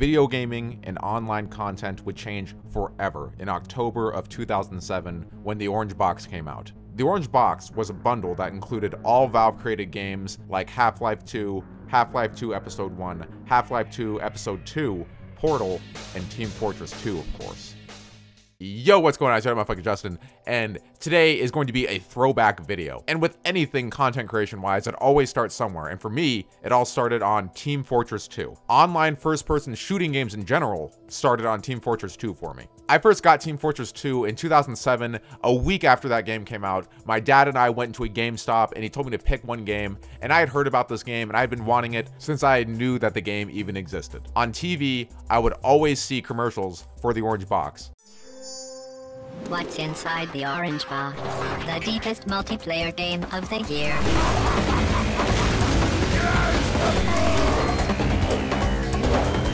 video gaming and online content would change forever in October of 2007 when the Orange Box came out. The Orange Box was a bundle that included all Valve created games like Half-Life 2, Half-Life 2 Episode 1, Half-Life 2 Episode 2, Portal, and Team Fortress 2, of course. Yo, what's going on? It's your motherfucker Justin, and today is going to be a throwback video. And with anything content creation-wise, it always starts somewhere, and for me, it all started on Team Fortress 2. Online first-person shooting games in general started on Team Fortress 2 for me. I first got Team Fortress 2 in 2007, a week after that game came out. My dad and I went into a GameStop, and he told me to pick one game, and I had heard about this game, and I had been wanting it since I knew that the game even existed. On TV, I would always see commercials for the Orange Box. What's inside the orange box? The deepest multiplayer game of the year.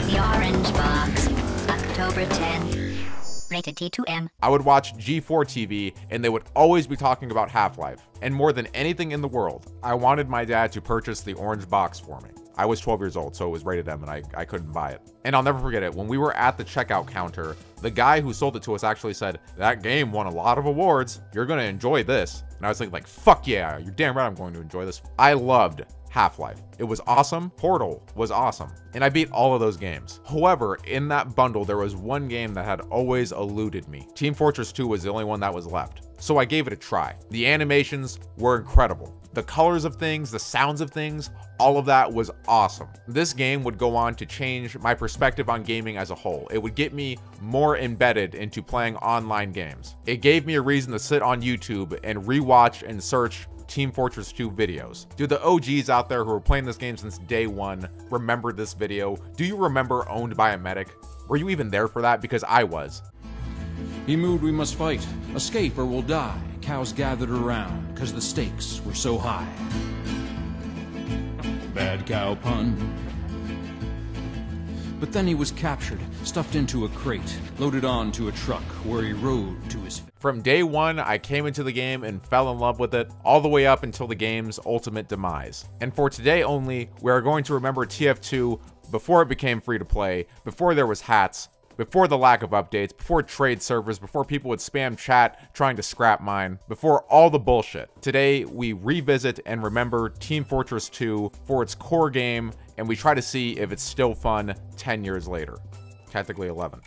The Orange Box. October 10th. Rated T2M. I would watch G4 TV and they would always be talking about Half-Life. And more than anything in the world, I wanted my dad to purchase the orange box for me. I was 12 years old, so it was rated M and I, I couldn't buy it. And I'll never forget it. When we were at the checkout counter, the guy who sold it to us actually said, that game won a lot of awards. You're going to enjoy this. And I was like, like, fuck yeah, you're damn right I'm going to enjoy this. I loved Half-Life. It was awesome. Portal was awesome. And I beat all of those games. However, in that bundle, there was one game that had always eluded me. Team Fortress 2 was the only one that was left. So I gave it a try. The animations were incredible. The colors of things, the sounds of things, all of that was awesome. This game would go on to change my perspective on gaming as a whole. It would get me more embedded into playing online games. It gave me a reason to sit on YouTube and rewatch and search Team Fortress 2 videos. Do the OGs out there who were playing this game since day one remember this video? Do you remember Owned by a Medic? Were you even there for that? Because I was. He moved, we must fight. Escape or we'll die. Cows gathered around, cause the stakes were so high. Bad cow pun. But then he was captured, stuffed into a crate, loaded onto a truck where he rode to his From day one, I came into the game and fell in love with it, all the way up until the game's ultimate demise. And for today only, we are going to remember TF2 before it became free to play, before there was hats, before the lack of updates, before trade servers, before people would spam chat trying to scrap mine, before all the bullshit. Today, we revisit and remember Team Fortress 2 for its core game, and we try to see if it's still fun 10 years later. Technically 11.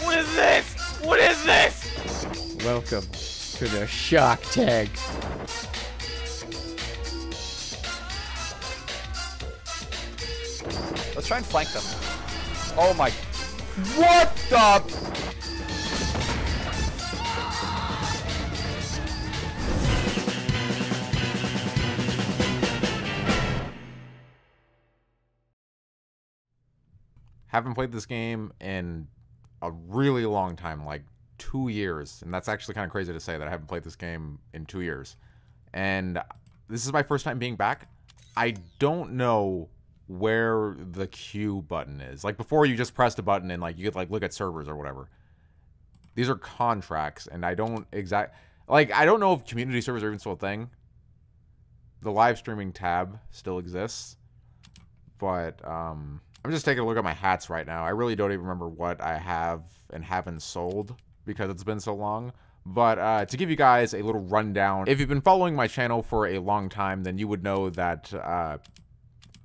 What is this? What is this? Welcome to the Shock Tags. Let's try and flank them. Oh my. What the? Haven't played this game in a really long time, like two years. And that's actually kind of crazy to say that I haven't played this game in two years. And this is my first time being back. I don't know where the Q button is. Like before you just pressed a button and like you could like look at servers or whatever. These are contracts and I don't exact like I don't know if community servers are even still a thing. The live streaming tab still exists. But um I'm just taking a look at my hats right now. I really don't even remember what I have and haven't sold because it's been so long. But uh, to give you guys a little rundown, if you've been following my channel for a long time, then you would know that uh,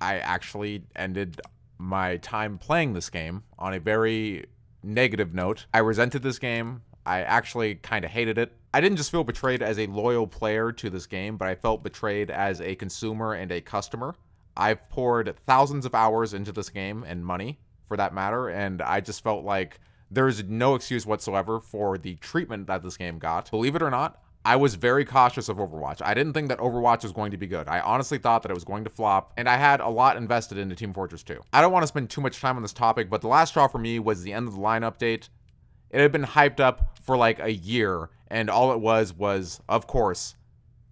I actually ended my time playing this game on a very negative note. I resented this game. I actually kind of hated it. I didn't just feel betrayed as a loyal player to this game, but I felt betrayed as a consumer and a customer. I've poured thousands of hours into this game and money for that matter, and I just felt like there's no excuse whatsoever for the treatment that this game got. Believe it or not, I was very cautious of Overwatch. I didn't think that Overwatch was going to be good. I honestly thought that it was going to flop, and I had a lot invested into Team Fortress 2. I don't want to spend too much time on this topic, but the last straw for me was the end of the line update. It had been hyped up for like a year, and all it was was, of course,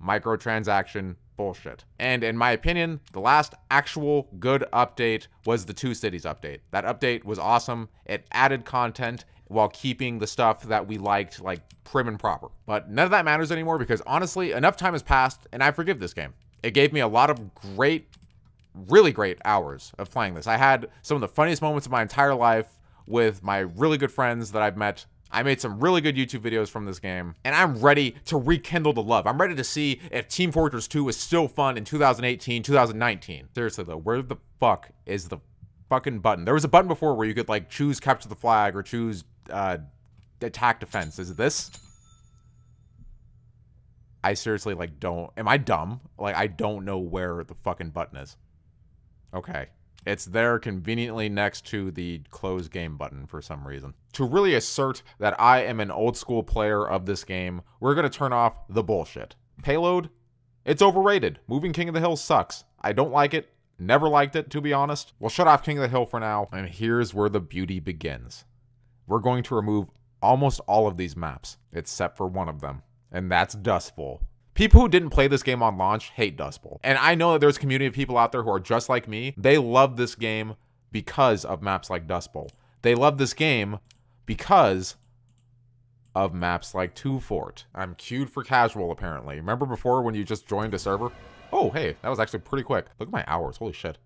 microtransaction bullshit. And in my opinion, the last actual good update was the Two Cities update. That update was awesome. It added content while keeping the stuff that we liked like prim and proper. But none of that matters anymore because honestly, enough time has passed and I forgive this game. It gave me a lot of great, really great hours of playing this. I had some of the funniest moments of my entire life with my really good friends that I've met I made some really good YouTube videos from this game, and I'm ready to rekindle the love. I'm ready to see if Team Fortress 2 is still fun in 2018, 2019. Seriously though, where the fuck is the fucking button? There was a button before where you could like choose capture the flag or choose uh, attack defense. Is it this? I seriously like don't. Am I dumb? Like I don't know where the fucking button is. Okay. It's there conveniently next to the close game button for some reason. To really assert that I am an old school player of this game, we're going to turn off the bullshit. Payload? It's overrated. Moving King of the Hill sucks. I don't like it. Never liked it, to be honest. We'll shut off King of the Hill for now, and here's where the beauty begins. We're going to remove almost all of these maps, except for one of them, and that's Dust Bowl. People who didn't play this game on launch hate Dust Bowl. And I know that there's a community of people out there who are just like me. They love this game because of maps like Dust Bowl. They love this game because of maps like Two Fort. I'm queued for casual, apparently. Remember before when you just joined a server? Oh, hey, that was actually pretty quick. Look at my hours. Holy shit.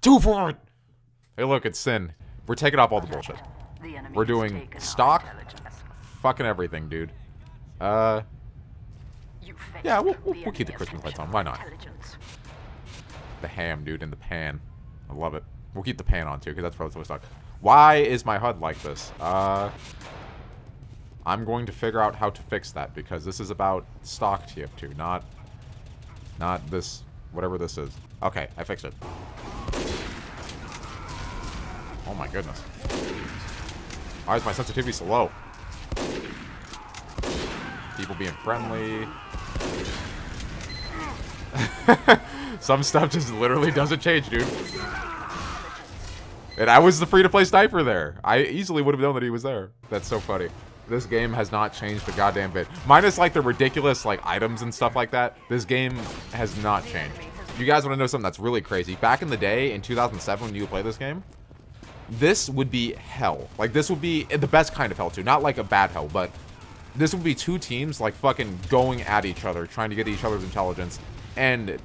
Two Fort! Hey, look, it's Sin. We're taking off all the bullshit. We're doing stock, fucking everything, dude. Uh, yeah, we'll, we'll, we'll keep the Christmas lights on. Why not? The ham, dude, in the pan. I love it. We'll keep the pan on, too, because that's relatively stock. Why is my HUD like this? Uh, I'm going to figure out how to fix that, because this is about stock TF2, not, not this, whatever this is. Okay, I fixed it. Oh my goodness. Why is my sensitivity so low? People being friendly. Some stuff just literally doesn't change, dude. And I was the free-to-play sniper there. I easily would have known that he was there. That's so funny. This game has not changed a goddamn bit. Minus, like, the ridiculous, like, items and stuff like that. This game has not changed. You guys want to know something that's really crazy? Back in the day, in 2007, when you play this game, this would be hell. Like, this would be the best kind of hell, too. Not, like, a bad hell, but this would be two teams, like, fucking going at each other, trying to get each other's intelligence. And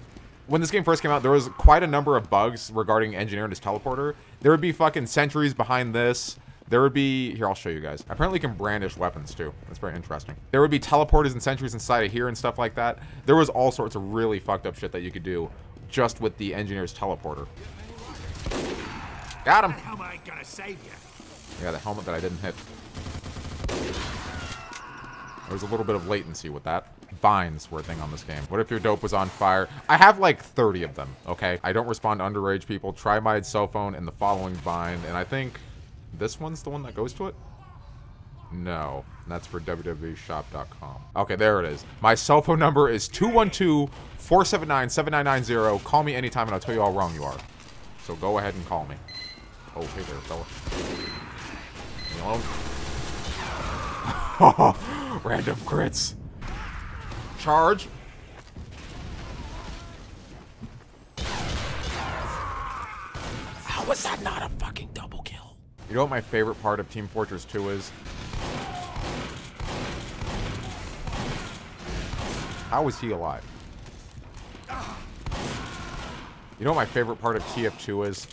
when this game first came out, there was quite a number of bugs regarding Engineer and his teleporter. There would be fucking sentries behind this. There would be... Here, I'll show you guys. Apparently you can brandish weapons, too. That's very interesting. There would be teleporters and sentries inside of here and stuff like that. There was all sorts of really fucked up shit that you could do just with the Engineer's teleporter. Got him! How am I gonna save you? Yeah, the helmet that I didn't hit. There was a little bit of latency with that. Vines were a thing on this game. What if your dope was on fire? I have like 30 of them, okay? I don't respond to underage people. Try my cell phone and the following vine. And I think this one's the one that goes to it? No, that's for www.shop.com. Okay, there it is. My cell phone number is 212-479-7990. Call me anytime and I'll tell you how wrong you are. So go ahead and call me. Oh, hey there, fella. Me alone. Random crits. Charge. How was that not a fucking double kill? You know what my favorite part of Team Fortress 2 is? How is he alive? You know what my favorite part of TF2 is?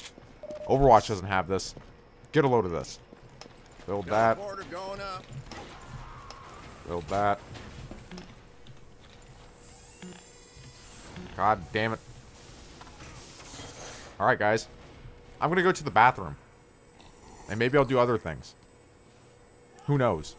Overwatch doesn't have this. Get a load of this. Build that. Build that. God damn it. Alright, guys. I'm gonna go to the bathroom. And maybe I'll do other things. Who knows?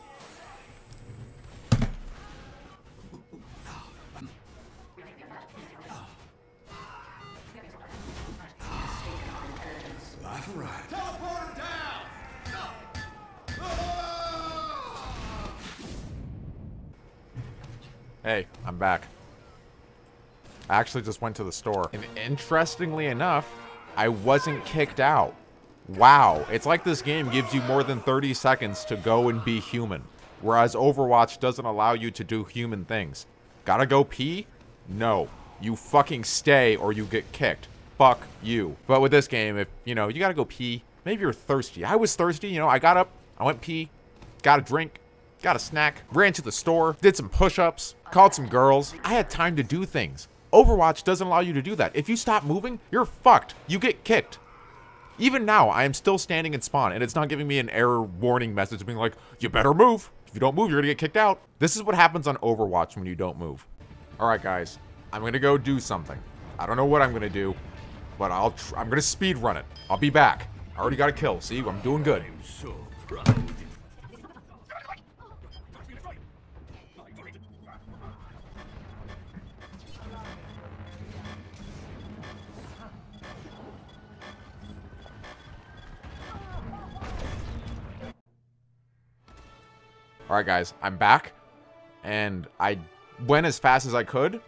Back. I actually just went to the store. And interestingly enough, I wasn't kicked out. Wow, it's like this game gives you more than 30 seconds to go and be human. Whereas Overwatch doesn't allow you to do human things. Gotta go pee? No. You fucking stay or you get kicked. Fuck you. But with this game, if, you know, you gotta go pee. Maybe you're thirsty. I was thirsty, you know, I got up, I went pee, got a drink, got a snack, ran to the store, did some push-ups, called some girls. I had time to do things. Overwatch doesn't allow you to do that. If you stop moving, you're fucked. You get kicked. Even now, I am still standing in spawn, and it's not giving me an error warning message being like, you better move. If you don't move, you're gonna get kicked out. This is what happens on Overwatch when you don't move. All right, guys, I'm gonna go do something. I don't know what I'm gonna do, but I'll I'm gonna speed run it. I'll be back. I already got a kill. See, I'm doing good. All right, guys, I'm back, and I went as fast as I could.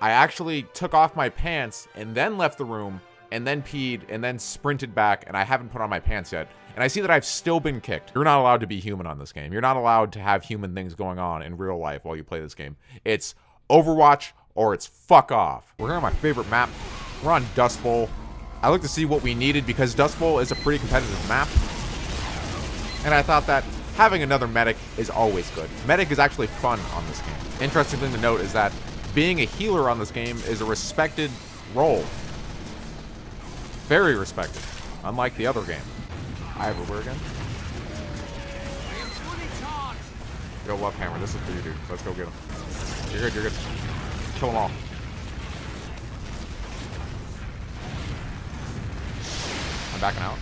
I actually took off my pants and then left the room and then peed and then sprinted back, and I haven't put on my pants yet. And I see that I've still been kicked. You're not allowed to be human on this game. You're not allowed to have human things going on in real life while you play this game. It's Overwatch or it's fuck off. We're on my favorite map. We're on Dust Bowl. I looked to see what we needed because Dust Bowl is a pretty competitive map. And I thought that having another medic is always good. Medic is actually fun on this game. Interesting thing to note is that being a healer on this game is a respected role. Very respected, unlike the other game. I have a word again. Go left hammer. This is for you, dude. Let's go get him. You're good. You're good. Kill them all. I'm backing out.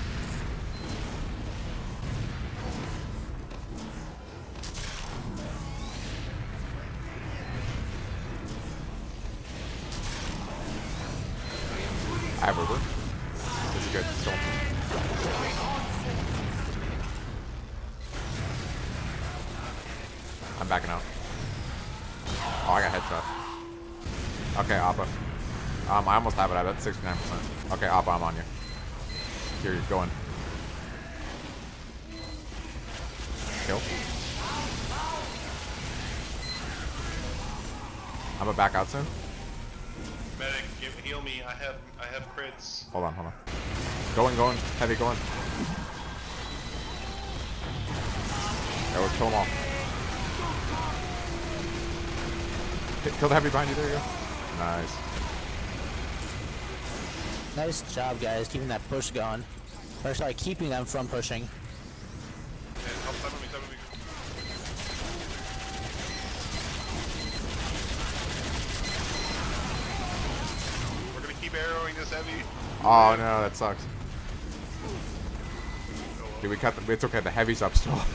I'm backing out. Oh, I got headshot. Okay, Appa. Um, I almost have it. I bet 69%. Okay, Appa, I'm on you. Here, you're going. Kill. I'm gonna back out soon. Medic, give, heal me. I have I have crits. Hold on, hold on. Going, going. Heavy, going. Yeah, we'll kill them all. Kill the heavy behind you. There you go. Nice. Nice job, guys, keeping that push going. Or sorry, keeping them from pushing. Okay, help type me, type me. We're gonna keep arrowing this heavy. Oh no, that sucks. Did we cut the? It's okay. The heavy's up still. Oh.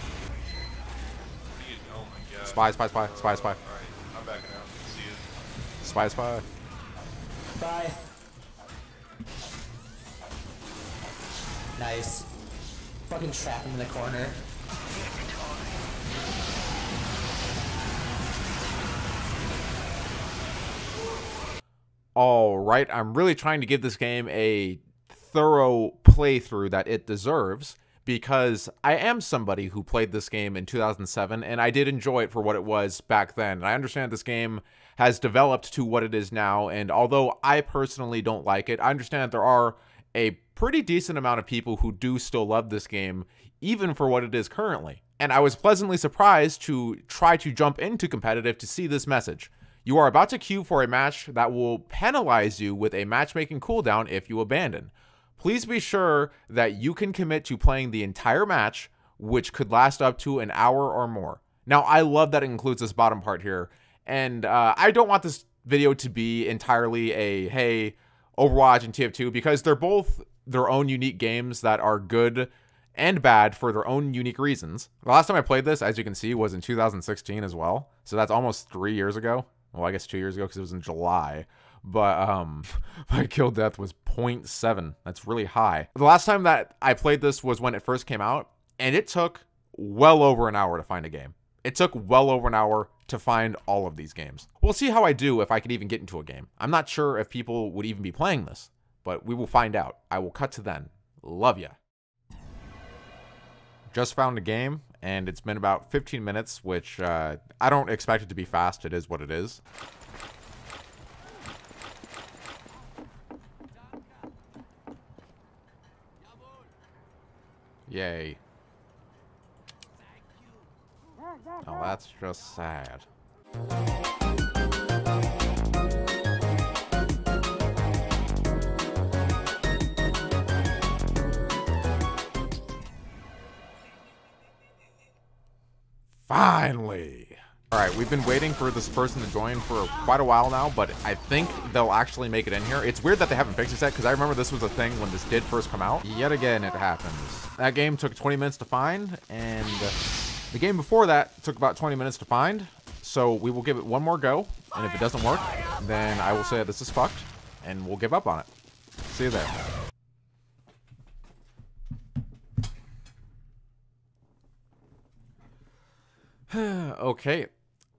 Spy, spy, spy, spy, spy, Alright, I'm backing out. See you. Spy, spy. Bye. Nice. Fucking trap him in the corner. All right, I'm really trying to give this game a thorough playthrough that it deserves because I am somebody who played this game in 2007 and I did enjoy it for what it was back then. And I understand this game has developed to what it is now and although I personally don't like it, I understand there are a pretty decent amount of people who do still love this game even for what it is currently. And I was pleasantly surprised to try to jump into competitive to see this message. You are about to queue for a match that will penalize you with a matchmaking cooldown if you abandon. Please be sure that you can commit to playing the entire match, which could last up to an hour or more. Now, I love that it includes this bottom part here, and uh, I don't want this video to be entirely a hey, Overwatch and TF2 because they're both their own unique games that are good and bad for their own unique reasons. The last time I played this, as you can see, was in 2016 as well. So that's almost three years ago. Well, I guess two years ago because it was in July. But um, my kill death was 0.7. That's really high. The last time that I played this was when it first came out, and it took well over an hour to find a game. It took well over an hour to find all of these games. We'll see how I do if I could even get into a game. I'm not sure if people would even be playing this, but we will find out. I will cut to then. Love ya. Just found a game, and it's been about 15 minutes, which uh, I don't expect it to be fast. It is what it is. Yay. Oh, that's just sad. Finally! Alright, we've been waiting for this person to join for quite a while now, but I think they'll actually make it in here. It's weird that they haven't fixed it yet, because I remember this was a thing when this did first come out. Yet again, it happens. That game took 20 minutes to find, and the game before that took about 20 minutes to find. So we will give it one more go, and if it doesn't work, then I will say this is fucked, and we'll give up on it. See you there. okay,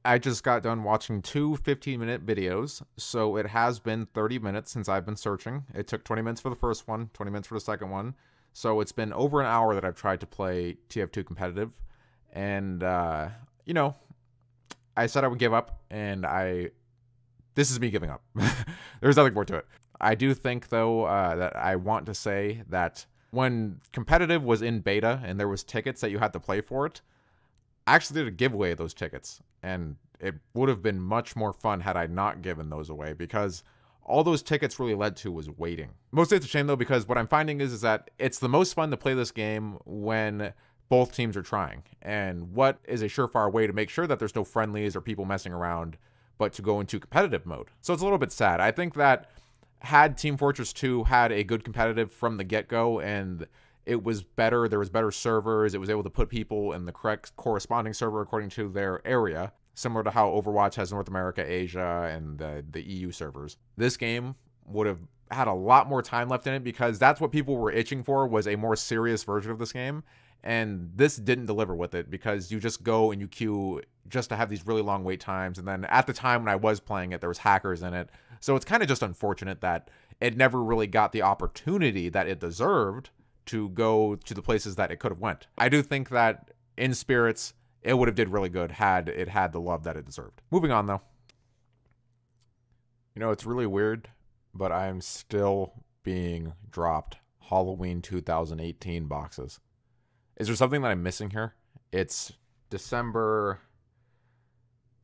I just got done watching two 15 minute videos, so it has been 30 minutes since I've been searching. It took 20 minutes for the first one, 20 minutes for the second one. So it's been over an hour that I've tried to play TF2 competitive. And, uh, you know, I said I would give up, and I. This is me giving up. There's nothing more to it. I do think, though, uh, that I want to say that when competitive was in beta and there was tickets that you had to play for it, I actually did a giveaway of those tickets, and it would have been much more fun had I not given those away because all those tickets really led to was waiting. Mostly it's a shame though because what I'm finding is is that it's the most fun to play this game when both teams are trying. And what is a surefire way to make sure that there's no friendlies or people messing around, but to go into competitive mode. So it's a little bit sad. I think that had Team Fortress 2 had a good competitive from the get-go and it was better. There was better servers. It was able to put people in the correct corresponding server according to their area, similar to how Overwatch has North America, Asia, and the, the EU servers. This game would have had a lot more time left in it because that's what people were itching for was a more serious version of this game. And this didn't deliver with it because you just go and you queue just to have these really long wait times. And then at the time when I was playing it, there was hackers in it. So it's kind of just unfortunate that it never really got the opportunity that it deserved to go to the places that it could have went. I do think that in spirits, it would have did really good had it had the love that it deserved. Moving on though. You know, it's really weird, but I'm still being dropped Halloween 2018 boxes. Is there something that I'm missing here? It's December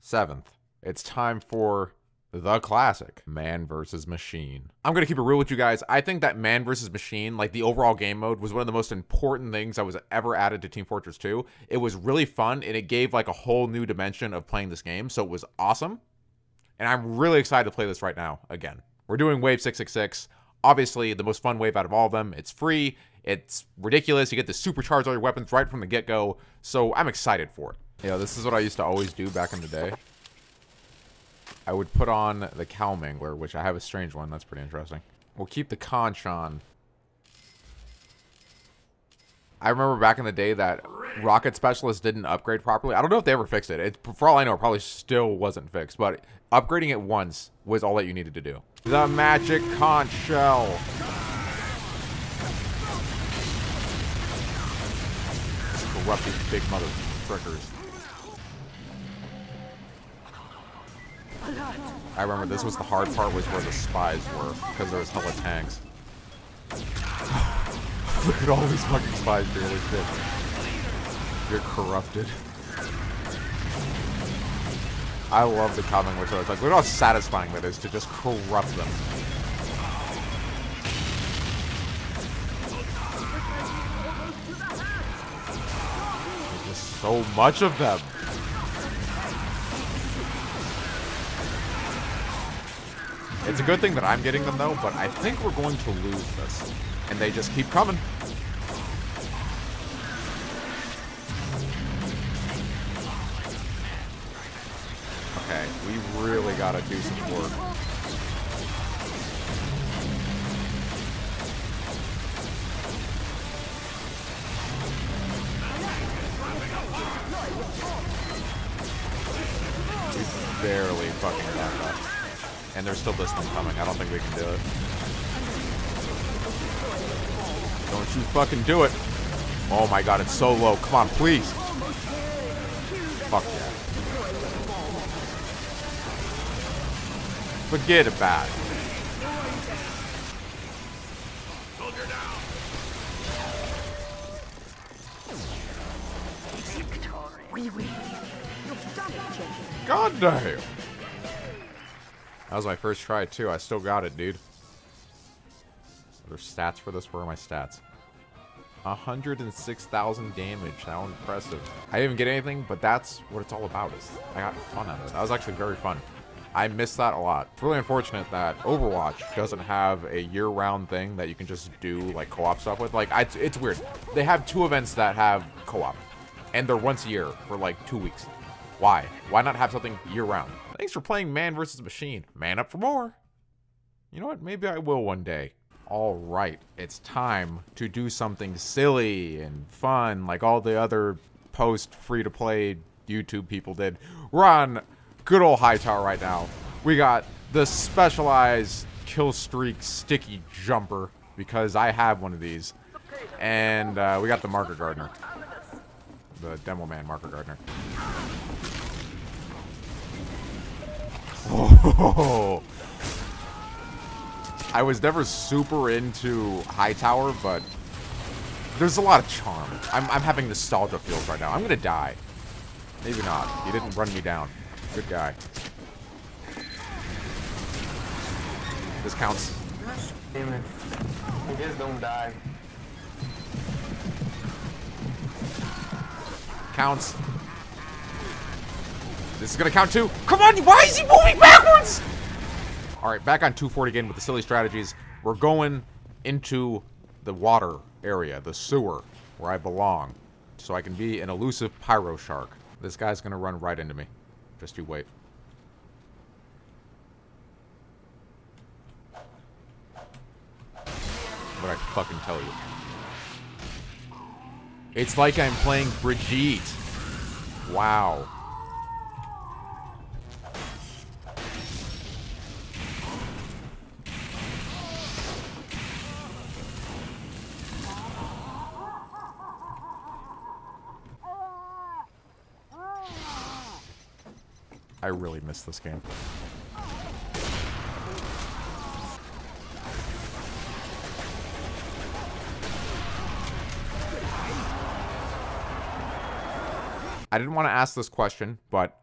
7th. It's time for the classic man versus machine. I'm gonna keep it real with you guys. I think that man versus machine like the overall game mode was one of the most important things that was ever added to team fortress 2 it was really fun and it gave like a whole new dimension of playing this game so it was awesome. And i'm really excited to play this right now again. We're doing wave 666 obviously the most fun wave out of all of them. It's free. It's ridiculous. You get to supercharge all your weapons right from the get-go. So i'm excited for it. Yeah this is what i used to always do back in the day I would put on the Cow Mangler, which I have a strange one. That's pretty interesting. We'll keep the Conch on. I remember back in the day that Rocket Specialist didn't upgrade properly. I don't know if they ever fixed it. it. For all I know, it probably still wasn't fixed. But upgrading it once was all that you needed to do. The Magic Conch Shell. Corrupt big mother frickers. I remember this was the hard part was where the spies were, because there was hella tanks. Look at all these fucking spies barely fit. You're corrupted. I love the comic which I was like, look how satisfying that is to just corrupt them. There's just so much of them. It's a good thing that I'm getting them, though, but I think we're going to lose this. And they just keep coming. Okay, we really gotta do some work. We barely fucking got that. And there's still this one coming. I don't think we can do it. Don't you fucking do it. Oh my god, it's so low. Come on, please. Fuck yeah. Forget about it. God damn. That was my first try too. I still got it, dude. Are there stats for this? Where are my stats? 106,000 damage. How impressive. I didn't even get anything, but that's what it's all about. Is I got fun out of it. That was actually very fun. I miss that a lot. It's really unfortunate that Overwatch doesn't have a year-round thing that you can just do like co-op stuff with. Like, it's, it's weird. They have two events that have co-op, and they're once a year for like two weeks. Why? Why not have something year-round? Thanks for playing Man vs. Machine. Man up for more. You know what? Maybe I will one day. All right, it's time to do something silly and fun like all the other post free-to-play YouTube people did. We're on good old Hightower right now. We got the specialized kill streak sticky jumper because I have one of these. And uh, we got the Market Gardener. The Demo Man Market Gardener. Oh, I was never super into Hightower, but there's a lot of charm. I'm, I'm having nostalgia feels right now. I'm gonna die. Maybe not. He didn't run me down. Good guy. This counts. Damn it. Just don't die. Counts. This is gonna count too. Come on, why is he moving backwards? All right, back on Two Fort again with the silly strategies. We're going into the water area, the sewer, where I belong, so I can be an elusive pyro shark. This guy's gonna run right into me. Just you wait. What I fucking tell you. It's like I'm playing Brigitte. Wow. Really miss this game. I didn't want to ask this question, but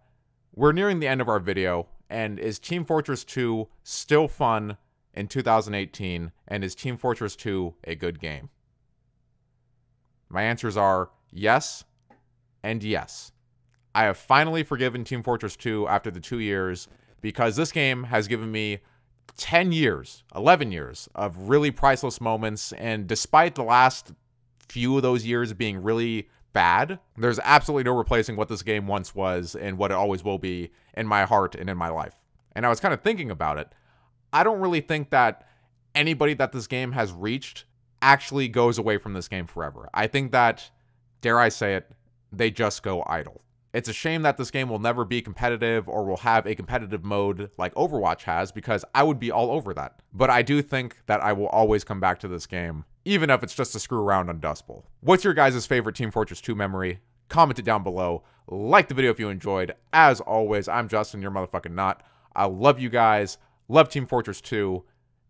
we're nearing the end of our video, and is Team Fortress 2 still fun in 2018, and is Team Fortress 2 a good game? My answers are yes and yes. I have finally forgiven Team Fortress 2 after the two years because this game has given me 10 years, 11 years of really priceless moments. And despite the last few of those years being really bad, there's absolutely no replacing what this game once was and what it always will be in my heart and in my life. And I was kind of thinking about it. I don't really think that anybody that this game has reached actually goes away from this game forever. I think that, dare I say it, they just go idle. It's a shame that this game will never be competitive or will have a competitive mode like Overwatch has because I would be all over that. But I do think that I will always come back to this game, even if it's just to screw around on Dust Bowl. What's your guys' favorite Team Fortress 2 memory? Comment it down below. Like the video if you enjoyed. As always, I'm Justin, you're motherfucking not. I love you guys. Love Team Fortress 2.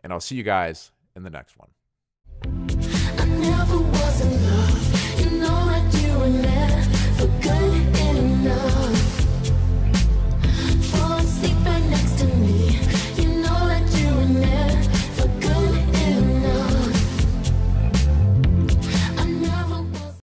And I'll see you guys in the next one.